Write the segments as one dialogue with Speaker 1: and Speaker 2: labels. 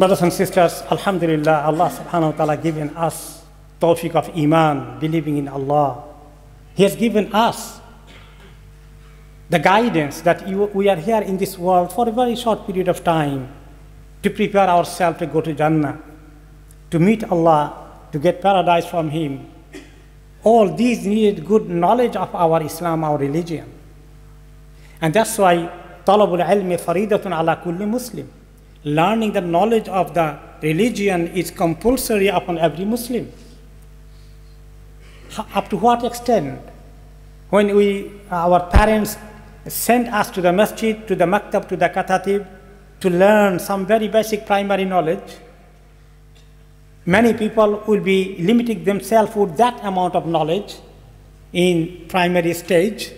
Speaker 1: Brothers and sisters, Alhamdulillah, Allah subhanahu wa ta'ala given us tawfiq of iman, believing in Allah. He has given us the guidance that you, we are here in this world for a very short period of time to prepare ourselves to go to Jannah, to meet Allah, to get paradise from Him. All these need good knowledge of our Islam, our religion. And that's why Talabul العلم فريدة على كل Muslim. Learning the knowledge of the religion is compulsory upon every Muslim. Up to what extent? When we, uh, our parents sent us to the masjid, to the maktab, to the katatib, to learn some very basic primary knowledge, many people will be limiting themselves with that amount of knowledge in primary stage.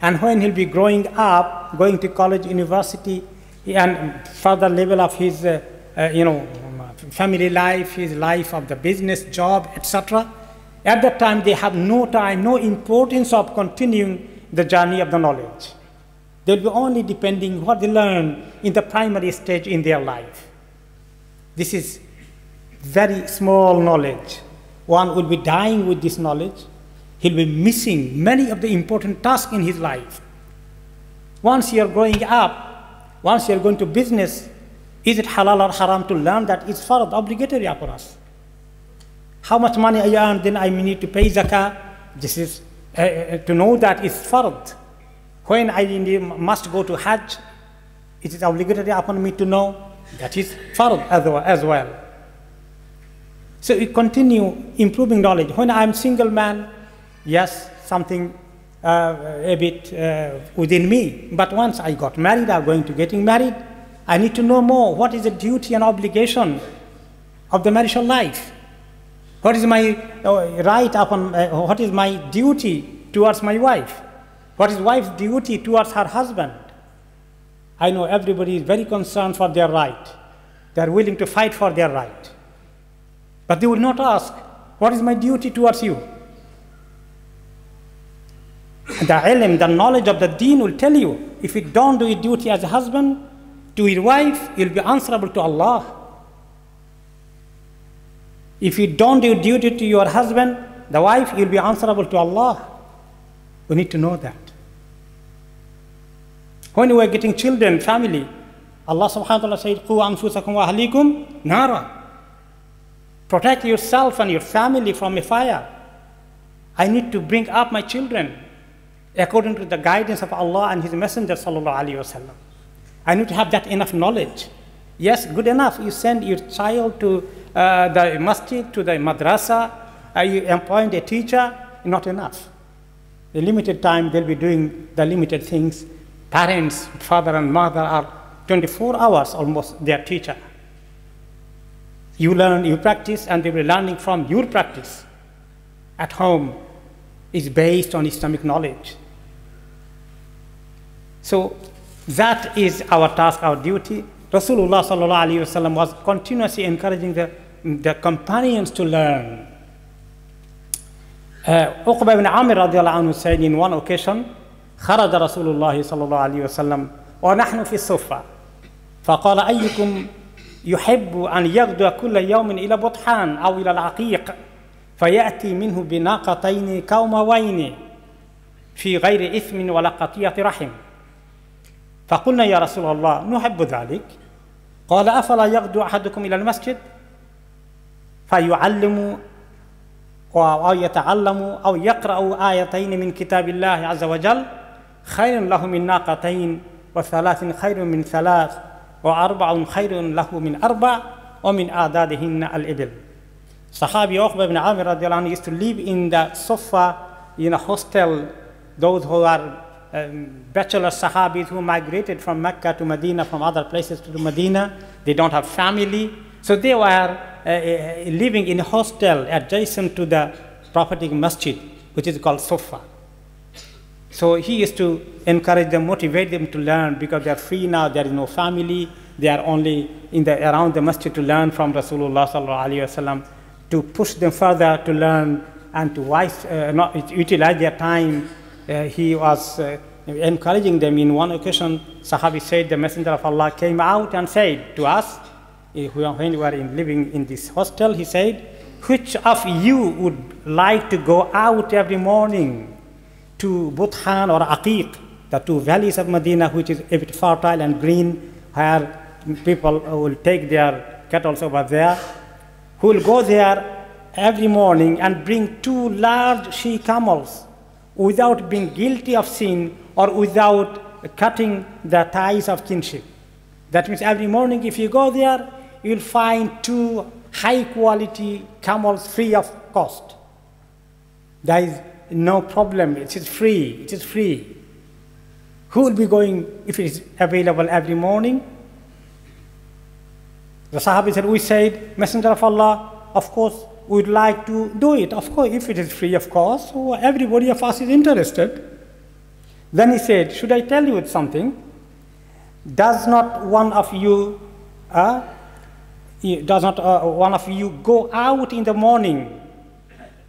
Speaker 1: And when he'll be growing up, going to college, university, and further level of his, uh, uh, you know, family life, his life of the business, job, etc., at that time they have no time, no importance of continuing the journey of the knowledge. They'll be only depending what they learn in the primary stage in their life. This is very small knowledge. One will be dying with this knowledge. He'll be missing many of the important tasks in his life. Once you're growing up, once you're going to business, is it halal or haram to learn that it's fard, obligatory upon us? How much money I earn, then I need to pay zakah. This is uh, uh, to know that it's fard. When I must go to Hajj, it is obligatory upon me to know that is fard as well. So we continue improving knowledge. When I'm single man, yes, something uh, a bit uh, within me. But once I got married, I'm going to getting married, I need to know more. What is the duty and obligation of the marital life? What is my uh, right upon, uh, what is my duty towards my wife? What is wife's duty towards her husband? I know everybody is very concerned for their right. They are willing to fight for their right. But they will not ask, what is my duty towards you? The ilm, the knowledge of the deen will tell you, if you don't do your duty as a husband to your wife, you'll be answerable to Allah. If you don't do duty to your husband, the wife, you'll be answerable to Allah. We need to know that. When we are getting children, family, Allah subhanahu wa ta'ala said, Qu anfusakum wa ahlikum nara. Protect yourself and your family from a fire. I need to bring up my children according to the guidance of Allah and His Messenger sallallahu alaihi wasallam. I need to have that enough knowledge. Yes, good enough. You send your child to uh, the masjid, to the madrasa, uh, you appoint a teacher, not enough. The limited time they'll be doing the limited things. Parents, father and mother are 24 hours almost their teacher. You learn, you practice, and they'll be learning from your practice at home is based on Islamic knowledge. So that is our task, our duty. Rasulullah sallallahu alaihi wasallam was continuously encouraging the, the companions to learn. Uh, Uqba ibn Amir radiallahu anhu said in one occasion, خرج رسول الله صلى الله عليه وسلم ونحن في الصفة فقال أيكم يحب أن يغدو كل يوم إلى بطحان أو إلى العقيق فيأتي منه بناقتين كوموين في غير إثم ولا قطيعة رحم فقلنا يا رسول الله نحب ذلك. قال أفلا يغدو أحدكم إلى المسجد؟ فيعلم أو يتعلم أو يقرأ آيتين من كتاب الله عز وجل خير له من ناقتين وثلاث خير من ثلاث وأربع خير له من أربع ومن أعدادهن الإبل. Sahabi Uqba ibn Amir radiallahu used to live in the sofa in a hostel. Those who are um, bachelor Sahabis who migrated from Mecca to Medina, from other places to Medina, they don't have family. So they were uh, uh, living in a hostel adjacent to the prophetic masjid, which is called Suffah. So he used to encourage them, motivate them to learn because they are free now, there is no family, they are only in the, around the masjid to learn from Rasulullah to push them further to learn and to wise, uh, not, utilize their time. Uh, he was uh, encouraging them. In one occasion, Sahabi said, the Messenger of Allah came out and said to us, eh, when we were in living in this hostel, he said, which of you would like to go out every morning to Buthan or Aqiq, the two valleys of Medina, which is a bit fertile and green, where people will take their cattle over there, who will go there every morning and bring two large she camels without being guilty of sin or without cutting the ties of kinship. That means every morning if you go there, you'll find two high quality camels free of cost. There is no problem, it is free, it is free. Who will be going if it is available every morning? The Sahabi said, We said, Messenger of Allah, of course, we'd like to do it. Of course, if it is free, of course, so everybody of us is interested. Then he said, Should I tell you something? Does not one of you, uh, does not uh, one of you go out in the morning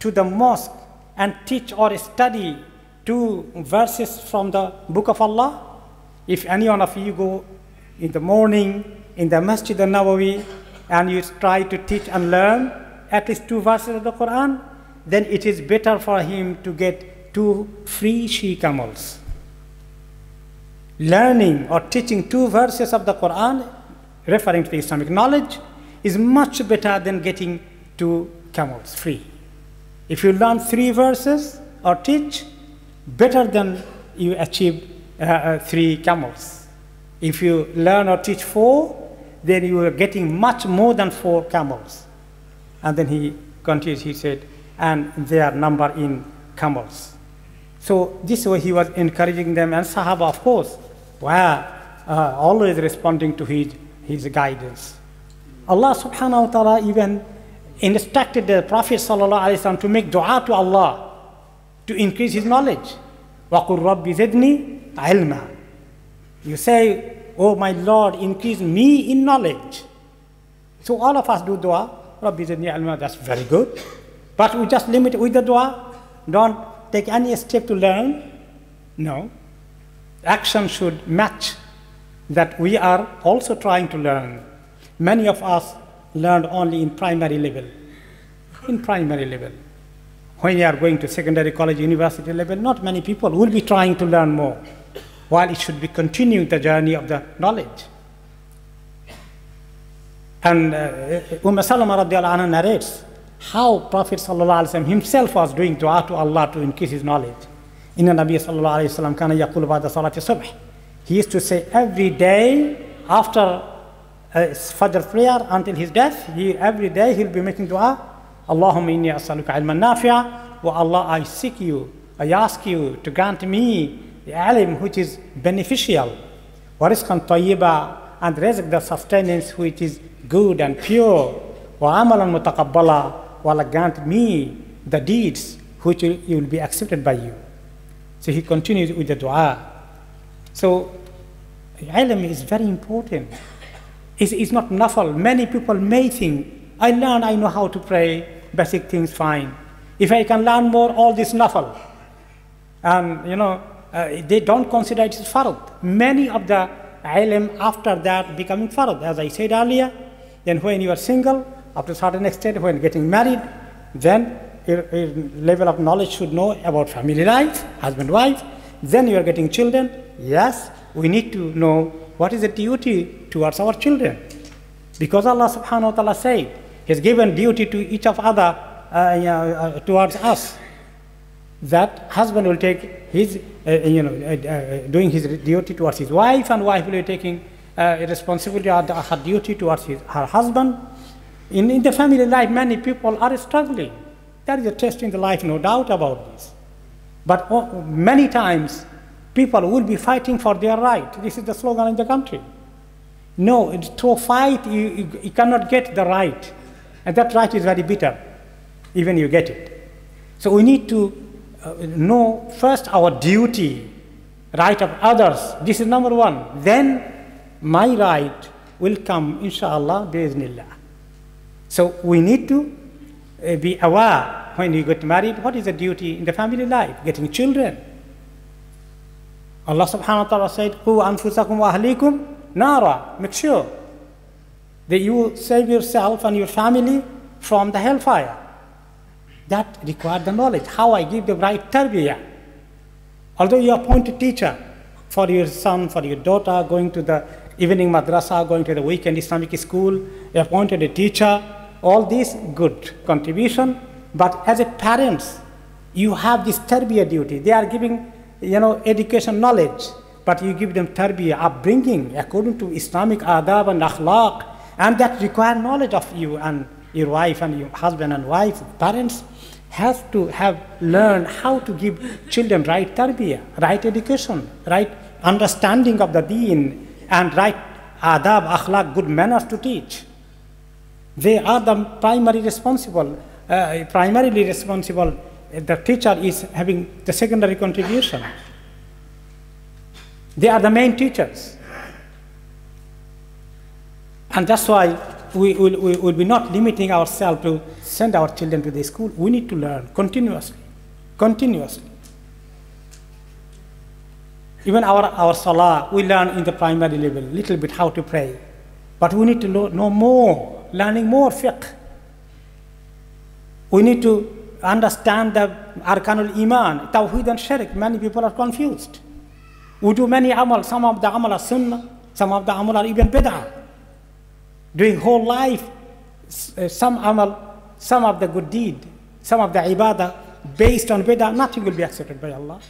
Speaker 1: to the mosque and teach or study two verses from the book of Allah? If any one of you go in the morning in the Masjid al-Nabawi and you try to teach and learn at least two verses of the Quran, then it is better for him to get two free she camels. Learning or teaching two verses of the Quran, referring to the Islamic knowledge, is much better than getting two camels free. If you learn three verses or teach, better than you achieve uh, uh, three camels. If you learn or teach four, then you are getting much more than four camels. And then he continues, he said, and their number in camels. So this way he was encouraging them, and Sahaba, of course, were uh, always responding to his, his guidance. Allah subhanahu wa ta'ala even instructed the Prophet sallallahu alaihi wasallam to make dua to Allah to increase his knowledge. وَقُلْ رَبِّ زِدْنِي عِلْمًا You say, Oh my Lord, increase me in knowledge. So all of us do dua. Rabbi zidni that's very good. But we just limit with the dua. Don't take any step to learn. No. Action should match that we are also trying to learn. Many of us learned only in primary level. In primary level. When you are going to secondary college, university level, not many people will be trying to learn more while it should be continuing the journey of the knowledge. And uh, Umm Salama anha narrates how Prophet ﷺ himself was doing dua to Allah to increase his knowledge. In the Nabi sallallahu alayhi kana subh. He used to say every day after uh, Fajr prayer until his death, he, every day he'll be making dua. Allahumma inni as'aluka ilman nafi'a wa Allah I seek you, I ask you to grant me the alim which is beneficial, wariskan tayyiba, and rizq the sustenance which is good and pure, amalan mutaqabbala, wa grant me the deeds which will, be accepted by you. So he continues with the dua. So ilm is very important. It's, it's not nafal. Many people may think, I learn, I know how to pray, basic things fine. If I can learn more, all this nafal. And you know, uh, they don't consider it as fard. Many of the ilm after that becoming farad, As I said earlier, then when you are single, after a certain extent, when getting married, then your, your level of knowledge should know about family life, husband, wife. Then you are getting children. Yes, we need to know what is the duty towards our children. Because Allah subhanahu wa ta'ala said, He has given duty to each of other uh, uh, towards us that husband will take his, uh, you know, uh, uh, doing his duty towards his wife, and wife will be taking uh, responsibility or her duty towards his, her husband. In, in the family life, many people are struggling. There is a test in the life, no doubt about this. But oh, many times, people will be fighting for their right. This is the slogan in the country. No, through fight, you, you, you cannot get the right. And that right is very bitter, even you get it. So we need to uh, know first our duty, right of others. This is number one. Then my right will come, inshallah, biiznillah. So we need to uh, be aware when you get married, what is the duty in the family life? Getting children. Allah subhanahu wa ta'ala said, Qu anfusakum wa ahlikum nara. Make sure. that you save yourself and your family from the hellfire. That requires the knowledge. How I give the right tarbiyah. Although you appoint a teacher for your son, for your daughter, going to the evening madrasa, going to the weekend Islamic school, appointed a teacher, all these good contribution. But as a parents, you have this tarbiyah duty. They are giving, you know, education knowledge, but you give them tarbiyah, upbringing according to Islamic adab and akhlaq, and that require knowledge of you and your wife and your husband and wife, parents have to have learned how to give children right tarbiyah, right education, right understanding of the deen, and right adab, akhlaq, good manners to teach. They are the primary responsible, uh, primarily responsible. The teacher is having the secondary contribution. They are the main teachers. And that's why we will we will be not limiting ourselves to send our children to the school. We need to learn continuously, continuously. Even our, our salah, we learn in the primary level, little bit how to pray. But we need to know, know more, learning more fiqh. We need to understand the arkanul iman, tawheed and shirk. Many people are confused. We do many amal, some of the amal are sunnah, some of the amal are even bid'ah. Doing whole life, uh, some amal, some of the good deed, some of the ibadah based on bid'ah, nothing will be accepted by Allah.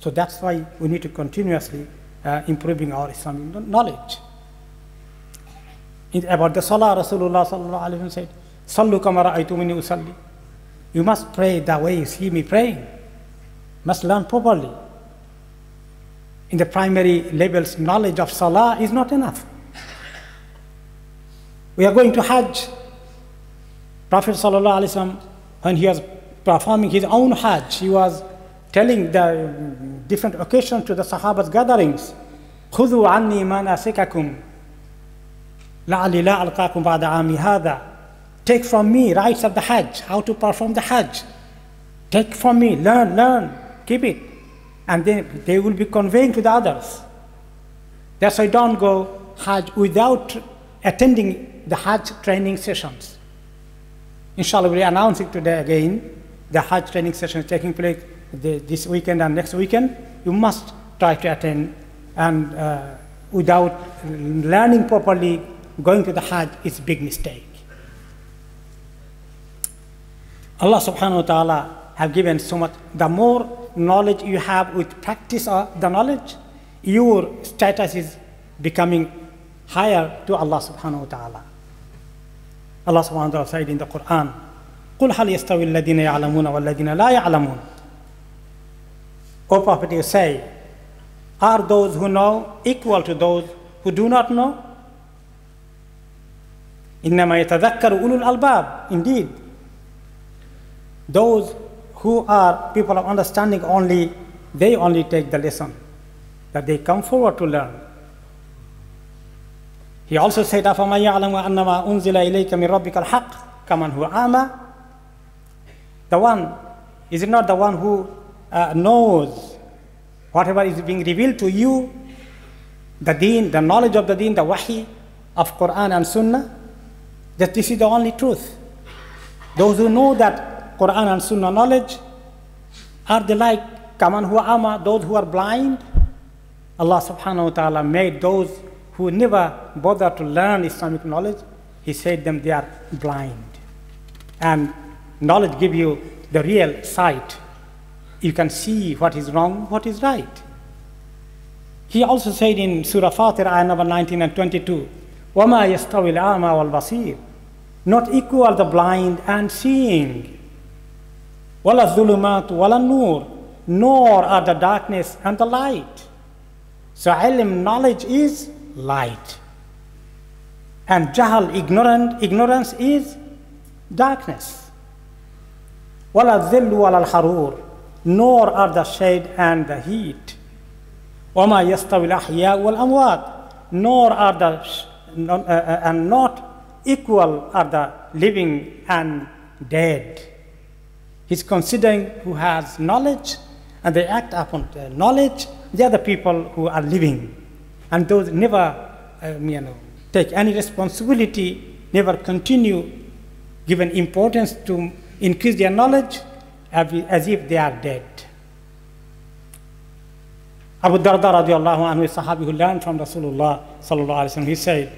Speaker 1: So that's why we need to continuously uh, improving our Islamic knowledge. In, about the Salah, Rasulullah sallallahu said, "Sallu kama ra'aytumuni usalli." You must pray the way you see me praying. Must learn properly. In the primary levels, knowledge of Salah is not enough. We are going to Hajj. Prophet sallallahu when he was performing his own Hajj, he was telling the different occasions to the Sahaba's gatherings, خذوا عني مناسككم لعلي لا ألقاكم بعد عامي هذا Take from me rites of the Hajj, how to perform the Hajj. Take from me, learn, learn, keep it. And then they will be conveying to the others. That's why don't go Hajj without attending the Hajj training sessions. Inshallah, we'll announce it today again. The Hajj training session is taking place the, this weekend and next weekend, you must try to attend. And uh, without learning properly, going to the Hajj is a big mistake. Allah subhanahu wa ta'ala have given so much. The more knowledge you have with practice of the knowledge, your status is becoming higher to Allah subhanahu wa ta'ala. Allah subhanahu wa ta'ala said in the Quran, قل هل يستوي الذين يعلمون والذين لا يعلمون O Prophet, you say, are those who know equal to those who do not know? إنما يتذكر أولو الألباب. Indeed, those who are people of understanding only, they only take the lesson, that they come forward to learn. He also said, أَفَمَنْ يَعْلَمُ أَنَّمَا أُنزِلَ إِلَيْكَ مِنْ رَبِّكَ الْحَقِّ كَمَنْ هُوَ أَعْمَى The one, is it not the one who uh, knows whatever is being revealed to you, the deen, the knowledge of the deen, the wahi of Quran and Sunnah, that this is the only truth. Those who know that Quran and Sunnah knowledge are they like kaman huwa ama, those who are blind? Allah subhanahu wa ta'ala made those who never bother to learn Islamic knowledge, He said them they are blind. And knowledge give you the real sight you can see what is wrong, what is right. He also said in Surah Fatir, ayah number 19 and 22, وَمَا يَسْتَوِي الْأَعْمَى وَالْبَصِيرُ Not equal the blind and seeing. وَلَا الظُّلُمَاتُ وَلَا النُّورُ Nor are the darkness and the light. So ilm, knowledge is light. And jahal, ignorant, ignorance is darkness. وَلَا الظِّلُّ وَلَا الْحَرُورُ nor are the shade and the heat. وما يستوي الأحياء والأموات nor are the uh, uh, and not equal are the living and dead. He's considering who has knowledge and they act upon knowledge. They are the people who are living, and those never, uh, you know, take any responsibility, never continue given importance to increase their knowledge as if they are dead. Abu Darda radiallahu anhu, a Sahabi who learned from Rasulullah sallallahu alayhi wa he said,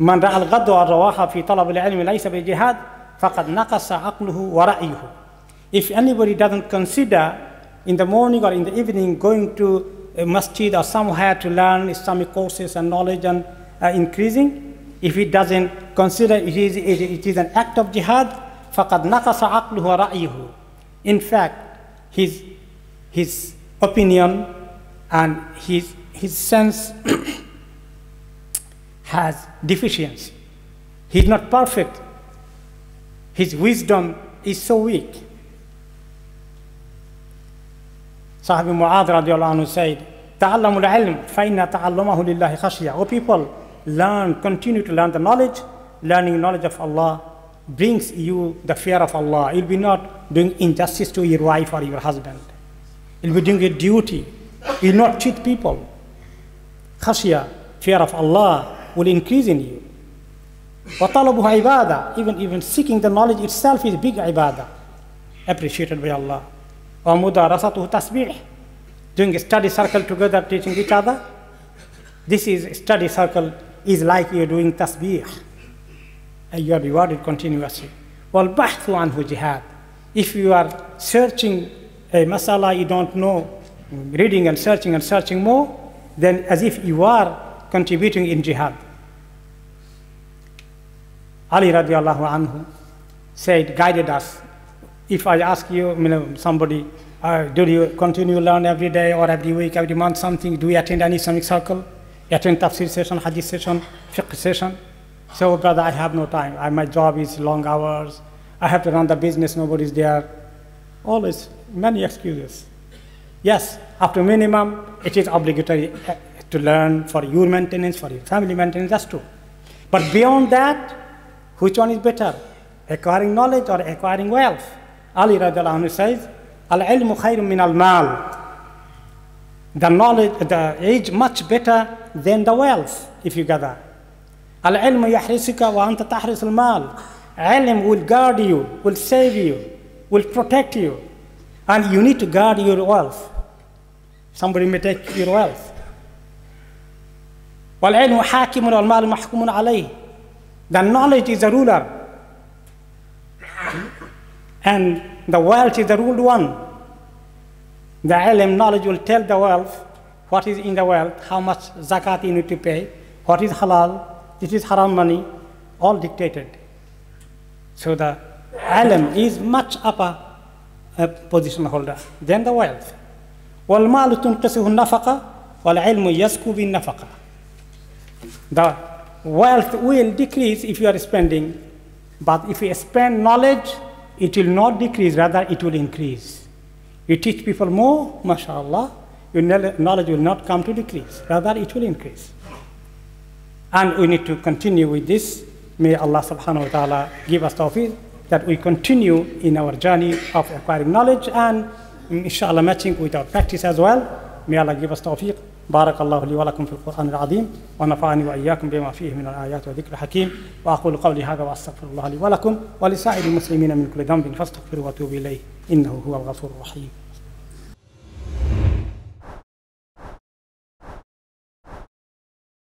Speaker 1: من رأى الغد والرواح في طلب العلم ليس بالجهاد فقد نقص عقله ورأيه. If anybody doesn't consider in the morning or in the evening going to a masjid or somewhere to learn Islamic courses and knowledge and uh, increasing, if he doesn't consider it is, it is an act of jihad, فقد نقص عقله ورأيه. In fact, his, his opinion and his, his sense has deficiency. He's not perfect. His wisdom is so weak. Sahabi Mu'adh radiallahu anhu said, Ta'allamul ilm, fa'inna ta'allamahu lillahi khashya. O people, learn, continue to learn the knowledge. Learning knowledge of Allah brings you the fear of Allah. You'll be not doing injustice to your wife or your husband. You'll be doing a duty. You'll not cheat people. Khashya, fear of Allah, will increase in you. وَطَلَبُهُ ibadah, even, even seeking the knowledge itself is big ibadah, appreciated by Allah. وَمُدَارَسَتُهُ tasbih, doing a study circle together, teaching each other. This is study circle is like you're doing tasbih. And you are rewarded continuously. وَالْبَحْثُ عَنْهُ jihad. If you are searching a masala you don't know, reading and searching and searching more, then as if you are contributing in jihad. Ali radiallahu anhu said, guided us. If I ask you, you know, somebody, uh, do you continue learn every day or every week, every month something? Do you attend any Islamic circle? You attend tafsir session, hadith session, fiqh session? So, brother, I have no time. I, my job is long hours. I have to run the business, nobody's there. Always many excuses. Yes, after minimum, it is obligatory uh, to learn for your maintenance, for your family maintenance, that's true. But beyond that, which one is better? Acquiring knowledge or acquiring wealth? Ali radiallahu anhu says, Al-ilmu khayrun min al-mal. The knowledge, the age much better than the wealth, if you gather. Al-ilmu yahrisuka wa anta tahris al-mal. Ilm will guard you, will save you, will protect you. And you need to guard your wealth. Somebody may take your wealth. والعلم حاكم والمال محكوم عليه. The knowledge is the ruler. And the wealth is the ruled one. The ilm knowledge will tell the wealth what is in the wealth, how much zakat you need to pay, what is halal, this is haram money, all dictated. So the ilm is much upper uh, position holder than the wealth. والمال تنقصه النفقة والعلم يسكو بالنفقة. The wealth will decrease if you are spending, but if you spend knowledge, it will not decrease, rather it will increase. You teach people more, mashallah, your knowledge will not come to decrease, rather it will increase. And we need to continue with this. May Allah subhanahu wa ta'ala give us tawfiq that we continue in our journey of acquiring knowledge and inshallah matching with our practice as well. May Allah give us tawfiq. بارك الله لي ولكم في القرآن العظيم ونفعني وإياكم بما فيه من الآيات وذكر الحكيم وأقول قولي هذا وأستغفر الله لي ولكم ولسائر المسلمين من كل ذنب فاستغفروا واتوبوا إليه إنه هو الغفور الرحيم